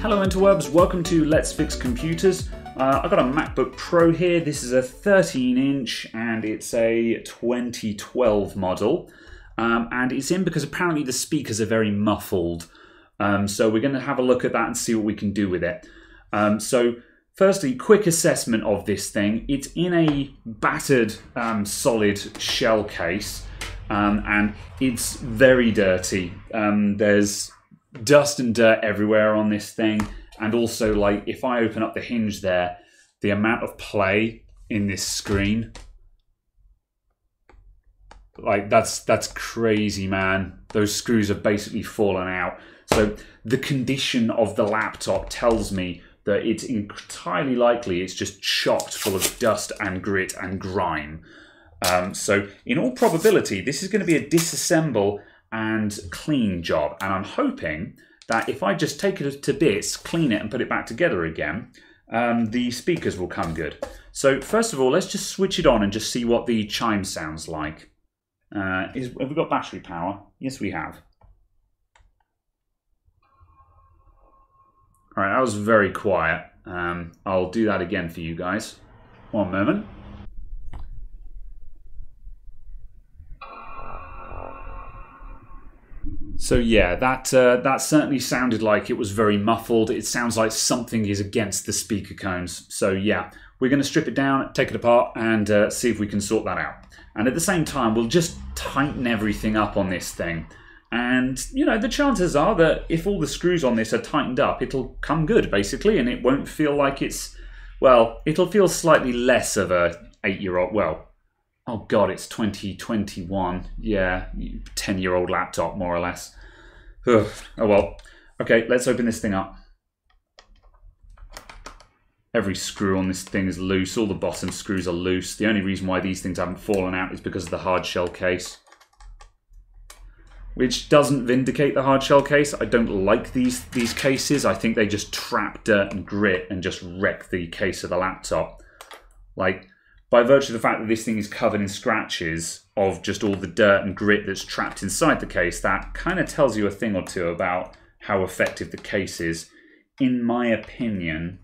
Hello interwebs, welcome to Let's Fix Computers. Uh, I've got a MacBook Pro here. This is a 13 inch and it's a 2012 model. Um, and it's in because apparently the speakers are very muffled. Um, so we're going to have a look at that and see what we can do with it. Um, so firstly, quick assessment of this thing. It's in a battered um, solid shell case um, and it's very dirty. Um, there's dust and dirt everywhere on this thing. And also, like, if I open up the hinge there, the amount of play in this screen, like, that's that's crazy, man. Those screws have basically fallen out. So the condition of the laptop tells me that it's entirely likely it's just chocked full of dust and grit and grime. Um, so in all probability, this is going to be a disassemble and clean job. And I'm hoping that if I just take it to bits, clean it and put it back together again, um, the speakers will come good. So first of all, let's just switch it on and just see what the chime sounds like. Uh, is, have we got battery power? Yes, we have. All right, that was very quiet. Um, I'll do that again for you guys. One moment. So yeah, that uh, that certainly sounded like it was very muffled. It sounds like something is against the speaker cones. So yeah, we're going to strip it down, take it apart, and uh, see if we can sort that out. And at the same time, we'll just tighten everything up on this thing. And you know, the chances are that if all the screws on this are tightened up, it'll come good basically, and it won't feel like it's well, it'll feel slightly less of a eight-year-old. Well, oh god, it's 2021. Yeah, 10 year old laptop, more or less. Ugh. Oh well. Okay, let's open this thing up. Every screw on this thing is loose. All the bottom screws are loose. The only reason why these things haven't fallen out is because of the hard shell case. Which doesn't vindicate the hard shell case. I don't like these, these cases. I think they just trap dirt and grit and just wreck the case of the laptop. Like, by virtue of the fact that this thing is covered in scratches of just all the dirt and grit that's trapped inside the case, that kind of tells you a thing or two about how effective the case is, in my opinion.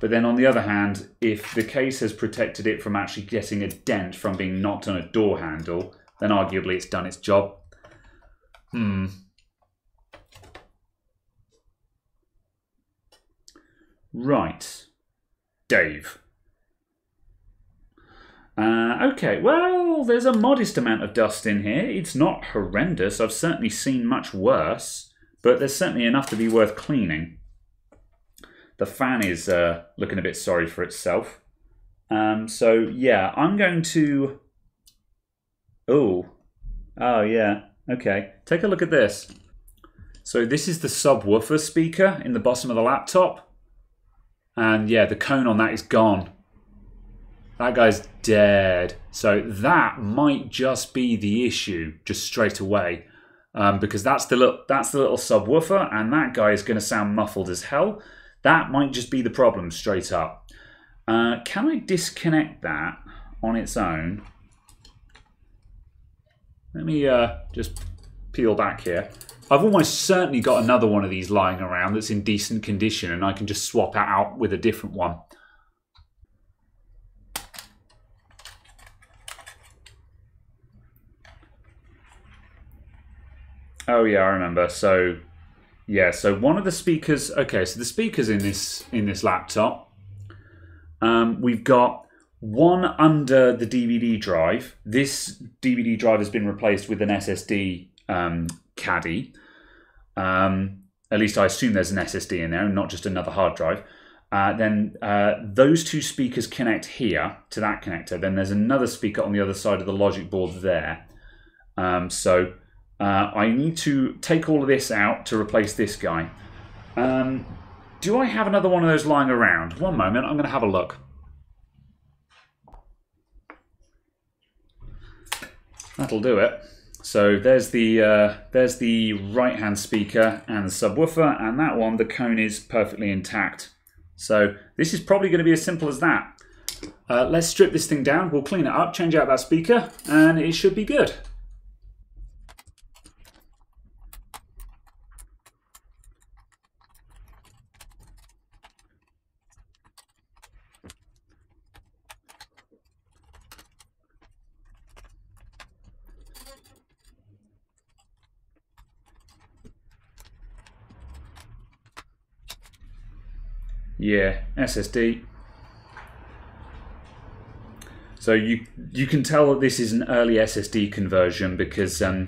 But then on the other hand, if the case has protected it from actually getting a dent from being knocked on a door handle, then arguably it's done its job. Hmm. Right. Dave. Uh, okay, well, there's a modest amount of dust in here. It's not horrendous. I've certainly seen much worse, but there's certainly enough to be worth cleaning. The fan is uh, looking a bit sorry for itself. Um, so, yeah, I'm going to... Oh. Oh, yeah. Okay. Take a look at this. So this is the subwoofer speaker in the bottom of the laptop. And yeah, the cone on that is gone. That guy's dead. So that might just be the issue, just straight away. Um, because that's the little that's the little subwoofer, and that guy is going to sound muffled as hell. That might just be the problem straight up. Uh, can I disconnect that on its own? Let me uh, just peel back here. I've almost certainly got another one of these lying around that's in decent condition, and I can just swap it out with a different one. Oh yeah, I remember. So yeah, so one of the speakers. Okay, so the speakers in this in this laptop. Um, we've got one under the DVD drive. This DVD drive has been replaced with an SSD um, caddy. Um, at least I assume there's an SSD in there, and not just another hard drive. Uh, then uh, those two speakers connect here to that connector. Then there's another speaker on the other side of the logic board there. Um, so uh, I need to take all of this out to replace this guy. Um, do I have another one of those lying around? One moment, I'm going to have a look. That'll do it. So there's the uh, there's the right hand speaker and the subwoofer, and that one the cone is perfectly intact. So this is probably going to be as simple as that. Uh, let's strip this thing down. We'll clean it up, change out that speaker, and it should be good. Yeah, SSD. So you you can tell that this is an early SSD conversion because um,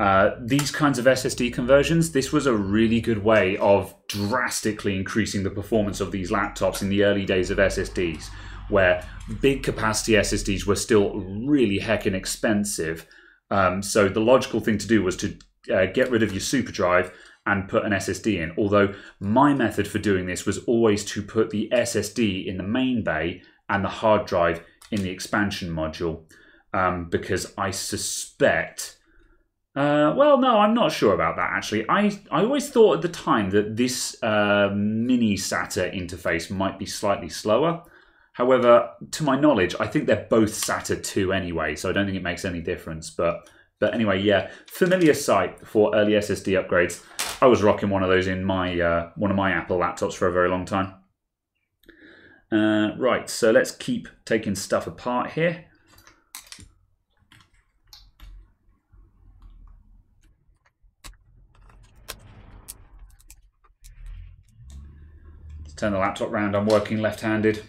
uh, these kinds of SSD conversions, this was a really good way of drastically increasing the performance of these laptops in the early days of SSDs, where big capacity SSDs were still really heckin' expensive. Um, so the logical thing to do was to uh, get rid of your super drive and put an SSD in. Although my method for doing this was always to put the SSD in the main bay and the hard drive in the expansion module um, because I suspect. Uh, well, no, I'm not sure about that actually. I, I always thought at the time that this uh, mini SATA interface might be slightly slower. However, to my knowledge, I think they're both SATA 2 anyway, so I don't think it makes any difference. But but anyway, yeah, familiar sight for early SSD upgrades. I was rocking one of those in my uh, one of my Apple laptops for a very long time. Uh, right, so let's keep taking stuff apart here. Let's turn the laptop round. I'm working left-handed.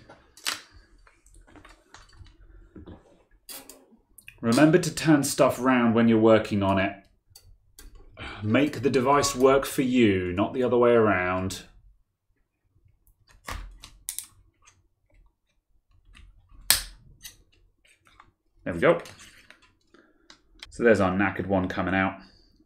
Remember to turn stuff round when you're working on it. Make the device work for you, not the other way around. There we go. So there's our knackered one coming out.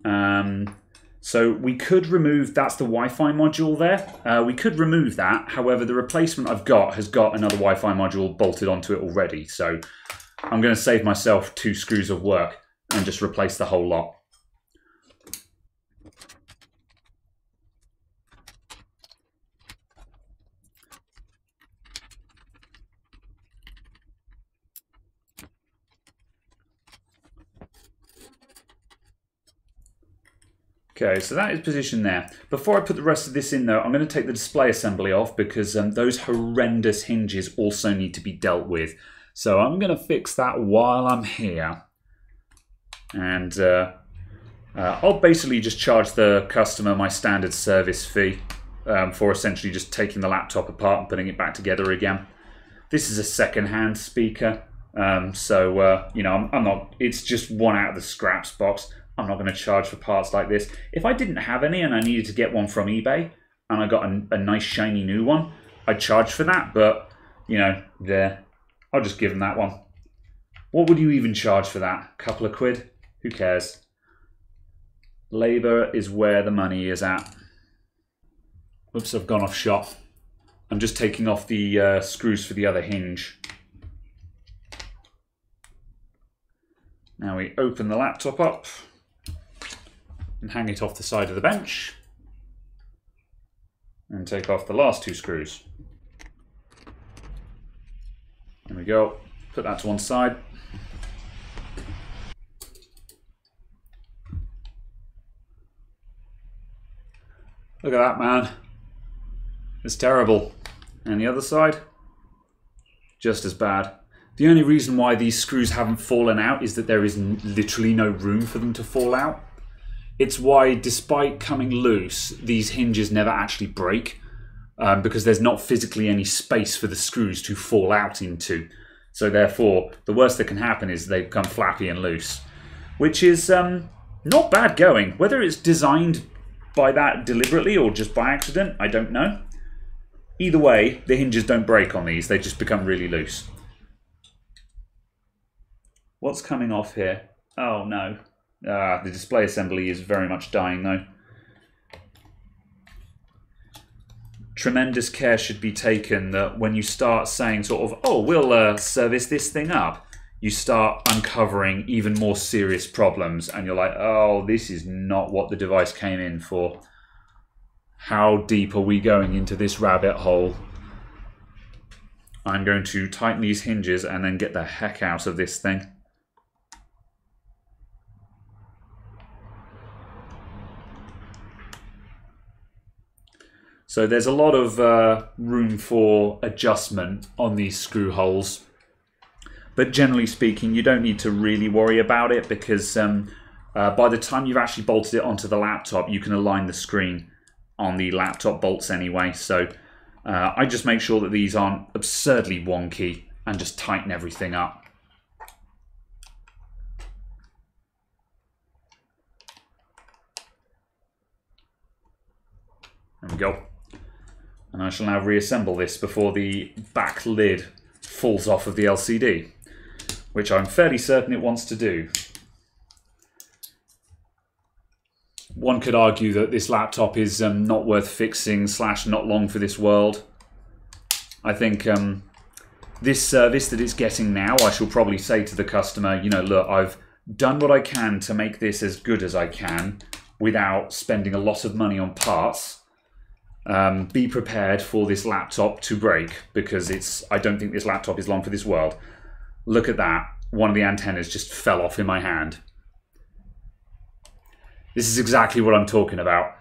Um, so we could remove, that's the Wi-Fi module there. Uh, we could remove that. However, the replacement I've got has got another Wi-Fi module bolted onto it already. So I'm going to save myself two screws of work and just replace the whole lot. Okay, so that is positioned there. Before I put the rest of this in though, I'm going to take the display assembly off because um, those horrendous hinges also need to be dealt with. So I'm going to fix that while I'm here. And uh, uh, I'll basically just charge the customer my standard service fee um, for essentially just taking the laptop apart and putting it back together again. This is a second-hand speaker. Um, so, uh, you know, I'm, I'm not, it's just one out of the scraps box. I'm not going to charge for parts like this. If I didn't have any and I needed to get one from eBay and I got a, a nice shiny new one, I'd charge for that. But, you know, there, I'll just give them that one. What would you even charge for that? A couple of quid? Who cares? Labour is where the money is at. Oops, I've gone off shot. I'm just taking off the uh, screws for the other hinge. Now we open the laptop up and hang it off the side of the bench and take off the last two screws. There we go. Put that to one side. Look at that, man. It's terrible. And the other side? Just as bad. The only reason why these screws haven't fallen out is that there is literally no room for them to fall out. It's why, despite coming loose, these hinges never actually break um, because there's not physically any space for the screws to fall out into. So therefore, the worst that can happen is they become flappy and loose, which is um, not bad going. Whether it's designed by that deliberately or just by accident, I don't know. Either way, the hinges don't break on these, they just become really loose. What's coming off here? Oh no, Ah, the display assembly is very much dying though. Tremendous care should be taken that when you start saying sort of, oh, we'll uh, service this thing up, you start uncovering even more serious problems and you're like, oh, this is not what the device came in for. How deep are we going into this rabbit hole? I'm going to tighten these hinges and then get the heck out of this thing. So there's a lot of uh, room for adjustment on these screw holes. But generally speaking, you don't need to really worry about it because um, uh, by the time you've actually bolted it onto the laptop, you can align the screen on the laptop bolts anyway. So Uh, I just make sure that these aren't absurdly wonky and just tighten everything up. There we go. And I shall now reassemble this before the back lid falls off of the LCD, which I'm fairly certain it wants to do. One could argue that this laptop is um, not worth fixing slash not long for this world. I think um, this service that it's getting now, I shall probably say to the customer, you know, look, I've done what I can to make this as good as I can without spending a lot of money on parts um, be prepared for this laptop to break because it's. I don't think this laptop is long for this world. Look at that. One of the antennas just fell off in my hand. This is exactly what I'm talking about.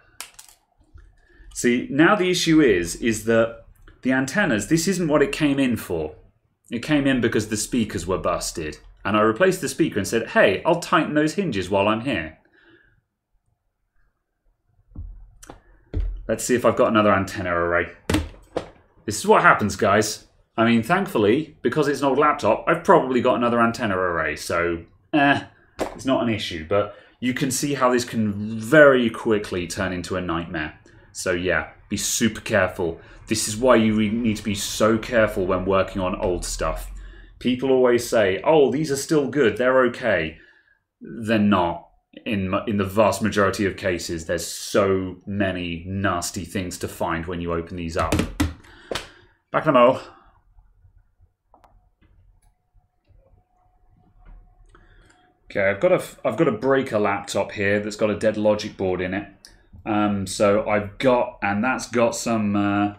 See, now the issue is, is that the antennas, this isn't what it came in for. It came in because the speakers were busted. And I replaced the speaker and said, hey, I'll tighten those hinges while I'm here. Let's see if I've got another antenna array. This is what happens, guys. I mean, thankfully, because it's an old laptop, I've probably got another antenna array, so eh, it's not an issue. But you can see how this can very quickly turn into a nightmare. So yeah, be super careful. This is why you need to be so careful when working on old stuff. People always say, oh, these are still good, they're okay. They're not in in the vast majority of cases, there's so many nasty things to find when you open these up. Back in the mo. Okay, I've got a I've got a breaker laptop here that's got a dead logic board in it. Um, so I've got and that's got some uh,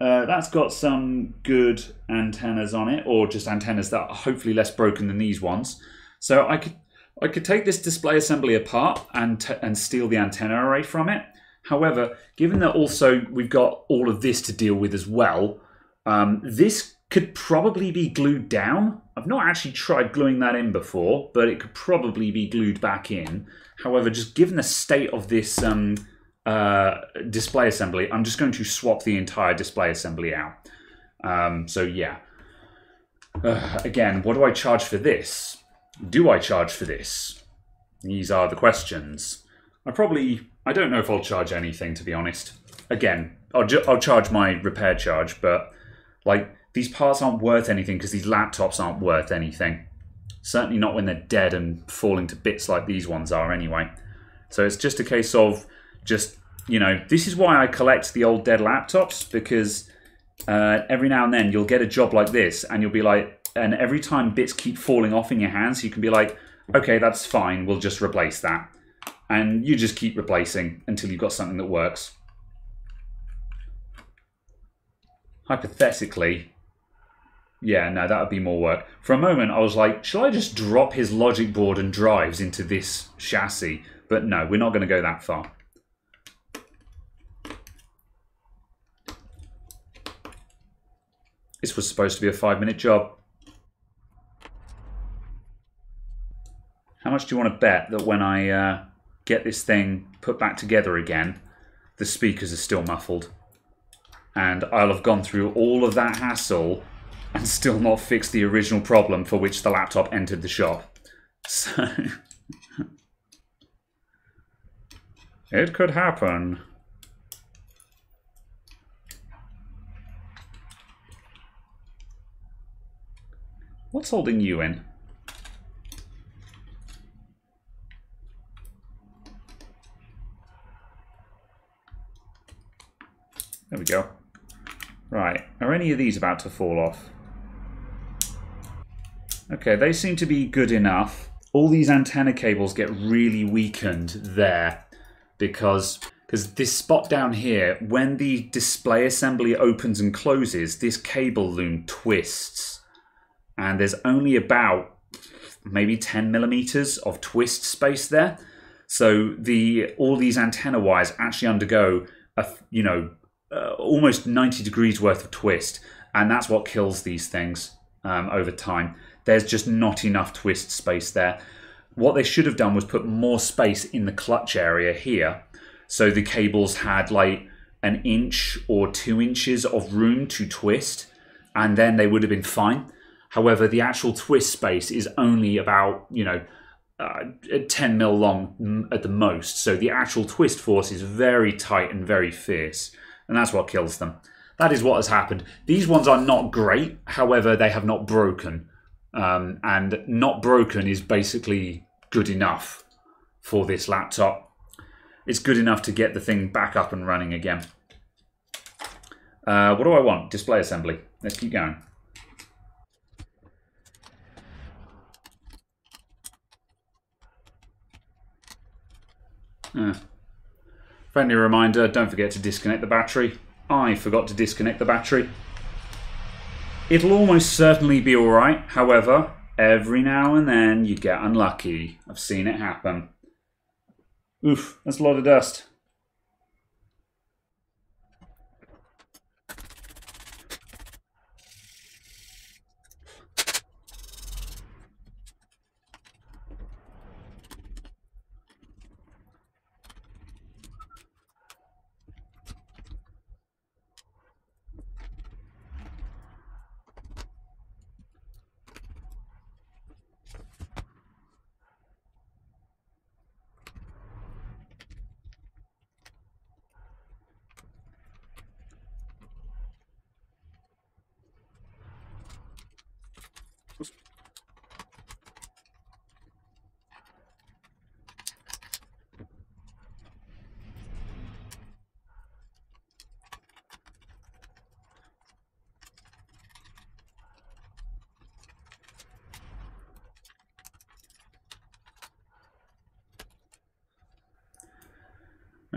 uh, that's got some good antennas on it, or just antennas that are hopefully less broken than these ones. So I could I could take this display assembly apart and, and steal the antenna array from it. However, given that also we've got all of this to deal with as well, um, this could probably be glued down. I've not actually tried gluing that in before, but it could probably be glued back in. However, just given the state of this um, uh, display assembly, I'm just going to swap the entire display assembly out. Um, so yeah. Uh, again, what do I charge for this? Do I charge for this? These are the questions. I probably, I don't know if I'll charge anything to be honest. Again, I'll, I'll charge my repair charge, but like these parts aren't worth anything because these laptops aren't worth anything. Certainly not when they're dead and falling to bits like these ones are anyway. So it's just a case of just, you know, this is why I collect the old dead laptops because uh, every now and then you'll get a job like this and you'll be like, and every time bits keep falling off in your hands, you can be like, okay, that's fine, we'll just replace that. And you just keep replacing until you've got something that works. Hypothetically, yeah, no, that would be more work. For a moment, I was like, shall I just drop his logic board and drives into this chassis? But no, we're not going to go that far. This was supposed to be a five minute job. Much do you want to bet that when I uh, get this thing put back together again, the speakers are still muffled? And I'll have gone through all of that hassle and still not fixed the original problem for which the laptop entered the shop. So... it could happen. What's holding you in? There we go. Right, are any of these about to fall off? Okay, they seem to be good enough. All these antenna cables get really weakened there because because this spot down here, when the display assembly opens and closes, this cable loom twists. And there's only about maybe 10 millimeters of twist space there. So the all these antenna wires actually undergo a, you know, uh, almost 90 degrees worth of twist, and that's what kills these things um, over time. There's just not enough twist space there. What they should have done was put more space in the clutch area here, so the cables had like an inch or two inches of room to twist, and then they would have been fine. However, the actual twist space is only about, you know, uh, 10 mil long mm, at the most. So the actual twist force is very tight and very fierce. And that's what kills them. That is what has happened. These ones are not great. However, they have not broken. Um, and not broken is basically good enough for this laptop. It's good enough to get the thing back up and running again. Uh, what do I want? Display assembly. Let's keep going. Uh, friendly reminder, don't forget to disconnect the battery. I forgot to disconnect the battery. It'll almost certainly be alright, however, every now and then you get unlucky. I've seen it happen. Oof, that's a lot of dust.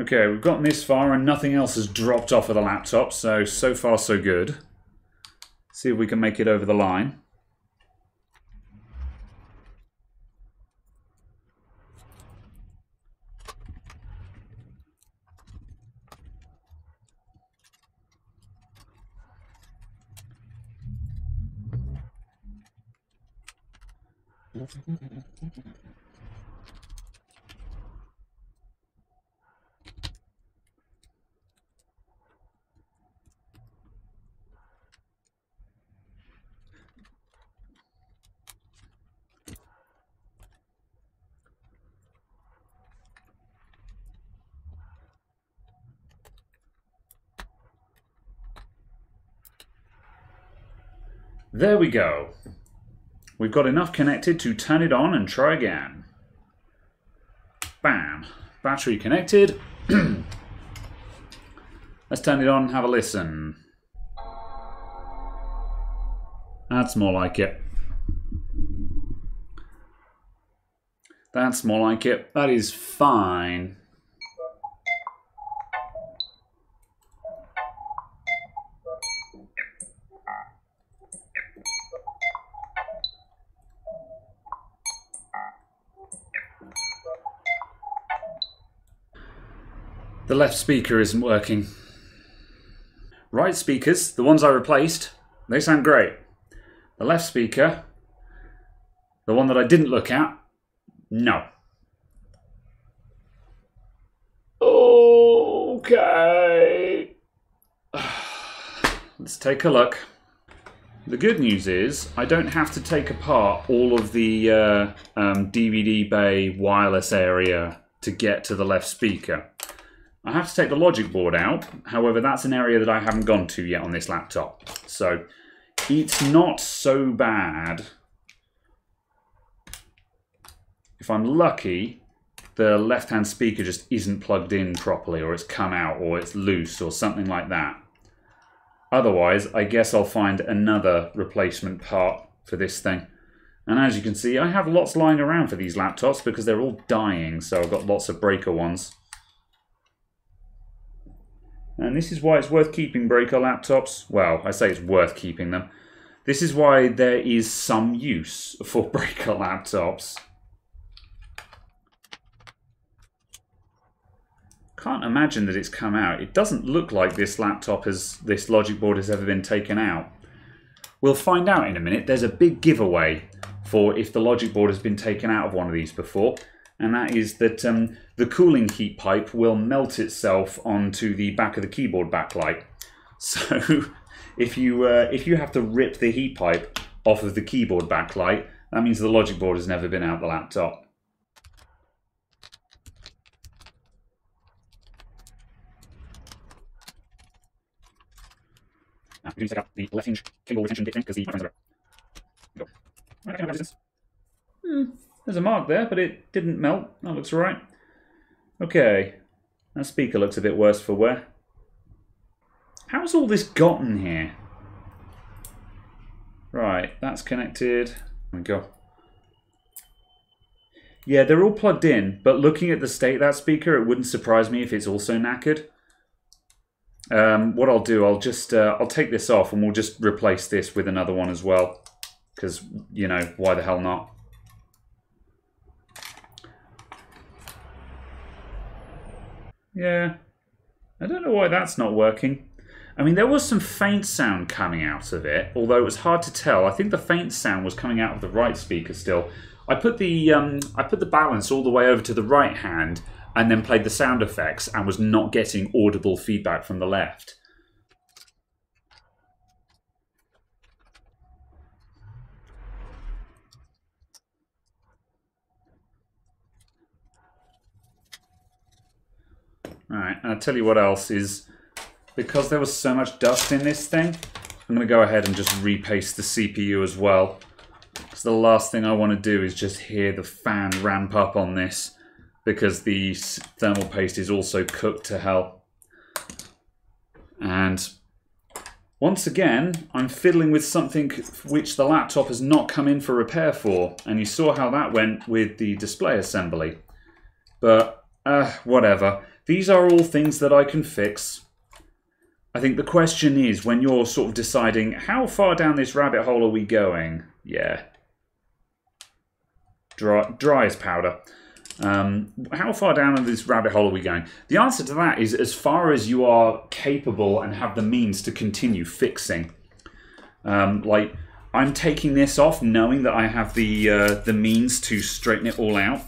Okay, we've gotten this far and nothing else has dropped off of the laptop, so, so far so good. See if we can make it over the line. There we go. We've got enough connected to turn it on and try again. Bam. Battery connected. Let's turn it on and have a listen. That's more like it. That's more like it. That is fine. The left speaker isn't working. Right speakers, the ones I replaced, they sound great. The left speaker, the one that I didn't look at, no. Okay. Let's take a look. The good news is I don't have to take apart all of the uh, um, DVD bay wireless area to get to the left speaker. I have to take the logic board out. However, that's an area that I haven't gone to yet on this laptop. So it's not so bad. If I'm lucky, the left-hand speaker just isn't plugged in properly or it's come out or it's loose or something like that. Otherwise, I guess I'll find another replacement part for this thing. And as you can see, I have lots lying around for these laptops because they're all dying, so I've got lots of breaker ones. And this is why it's worth keeping breaker laptops. Well, I say it's worth keeping them. This is why there is some use for breaker laptops. Can't imagine that it's come out. It doesn't look like this laptop has, this logic board has ever been taken out. We'll find out in a minute. There's a big giveaway for if the logic board has been taken out of one of these before. And that is that um, the cooling heat pipe will melt itself onto the back of the keyboard backlight. So if you uh, if you have to rip the heat pipe off of the keyboard backlight, that means the logic board has never been out the laptop. Now, we need to take out the left hinge cable retention thing because the microphones are. Go. Right, okay, resistance. Hmm, there's a mark there, but it didn't melt. That looks right. Okay, that speaker looks a bit worse for wear. How's all this gotten here? Right, that's connected. There we go. Yeah, they're all plugged in, but looking at the state that speaker, it wouldn't surprise me if it's also knackered. Um, what I'll do, I'll just uh, I'll take this off and we'll just replace this with another one as well, because you know why the hell not? Yeah, I don't know why that's not working. I mean, there was some faint sound coming out of it, although it was hard to tell. I think the faint sound was coming out of the right speaker still. I put the um, I put the balance all the way over to the right hand, and then played the sound effects, and was not getting audible feedback from the left. Alright, and I'll tell you what else is because there was so much dust in this thing, I'm going to go ahead and just repaste the CPU as well. Because the last thing I want to do is just hear the fan ramp up on this because the thermal paste is also cooked to hell. And once again, I'm fiddling with something which the laptop has not come in for repair for. And you saw how that went with the display assembly. But, uh, whatever. These are all things that I can fix. I think the question is when you're sort of deciding how far down this rabbit hole are we going? Yeah. Dry, dry as powder. Um, how far down this rabbit hole are we going? The answer to that is as far as you are capable and have the means to continue fixing. Um, like, I'm taking this off knowing that I have the, uh, the means to straighten it all out.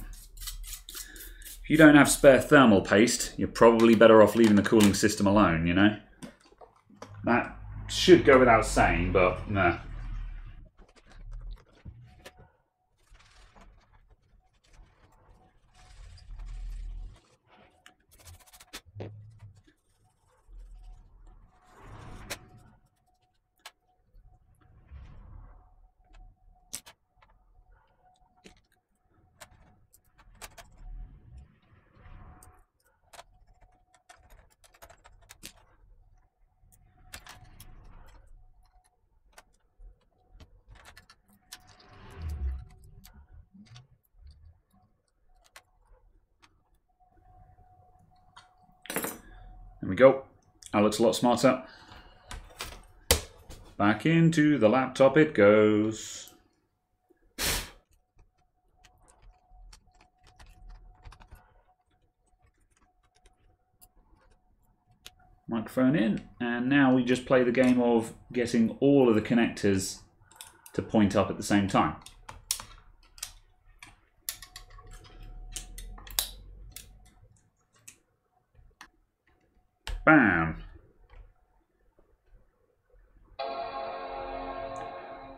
If you don't have spare thermal paste, you're probably better off leaving the cooling system alone, you know? That should go without saying, but nah. Go. That looks a lot smarter. Back into the laptop it goes. Microphone in, and now we just play the game of getting all of the connectors to point up at the same time. Bam.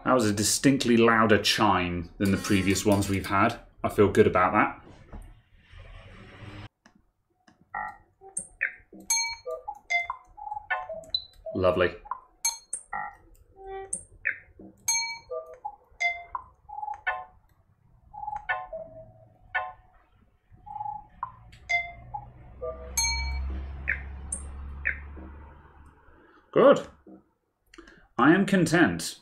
That was a distinctly louder chime than the previous ones we've had. I feel good about that. Lovely. Good. I am content.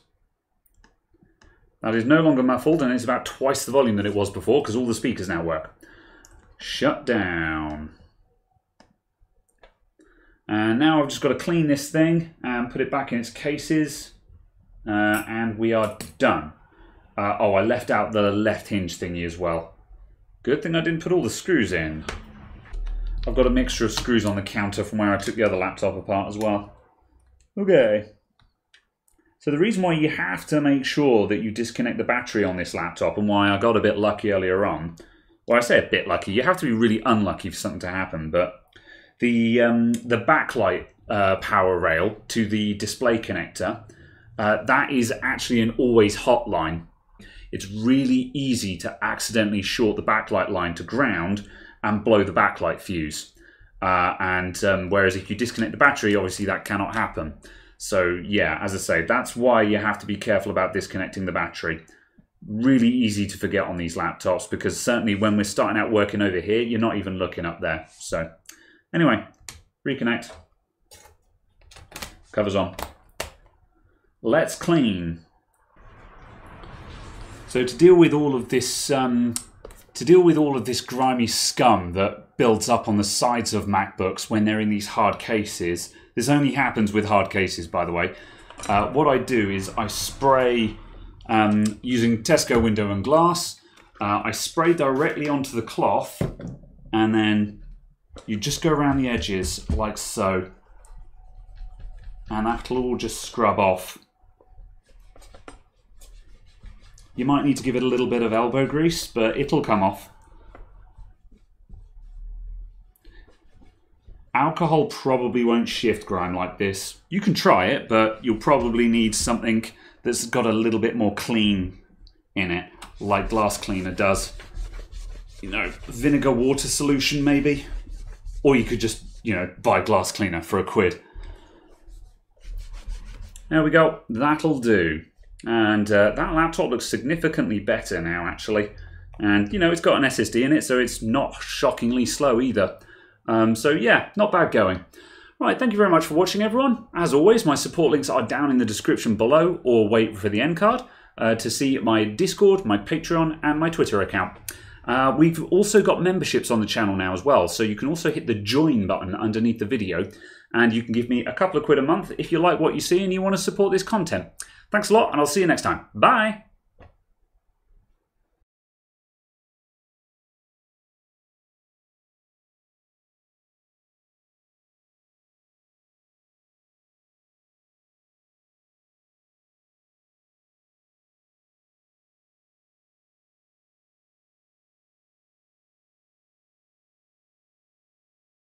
That is no longer muffled and it's about twice the volume that it was before because all the speakers now work. Shut down. And now I've just got to clean this thing and put it back in its cases. Uh, and we are done. Uh, oh, I left out the left hinge thingy as well. Good thing I didn't put all the screws in. I've got a mixture of screws on the counter from where I took the other laptop apart as well. Okay. So the reason why you have to make sure that you disconnect the battery on this laptop and why I got a bit lucky earlier on well, I say a bit lucky. You have to be really unlucky for something to happen. But the um, the backlight uh, power rail to the display connector, uh, that is actually an always hot line. It's really easy to accidentally short the backlight line to ground and blow the backlight fuse. Uh, and um, whereas if you disconnect the battery, obviously that cannot happen. So yeah, as I say, that's why you have to be careful about disconnecting the battery. Really easy to forget on these laptops because certainly when we're starting out working over here, you're not even looking up there. So anyway, reconnect. Covers on. Let's clean. So to deal with all of this, um, to deal with all of this grimy scum that builds up on the sides of MacBooks when they're in these hard cases, this only happens with hard cases, by the way. Uh, what I do is I spray um, using Tesco window and glass. Uh, I spray directly onto the cloth, and then you just go around the edges like so, and that'll all just scrub off. You might need to give it a little bit of elbow grease, but it'll come off. Alcohol probably won't shift grime like this. You can try it, but you'll probably need something that's got a little bit more clean in it, like glass cleaner does. You know, vinegar water solution maybe? Or you could just, you know, buy glass cleaner for a quid. There we go, that'll do. And uh, that laptop looks significantly better now, actually. And, you know, it's got an SSD in it, so it's not shockingly slow either. Um, so, yeah, not bad going. Right, thank you very much for watching, everyone. As always, my support links are down in the description below, or wait for the end card uh, to see my Discord, my Patreon, and my Twitter account. Uh, we've also got memberships on the channel now as well, so you can also hit the join button underneath the video, and you can give me a couple of quid a month if you like what you see and you want to support this content. Thanks a lot, and I'll see you next time. Bye!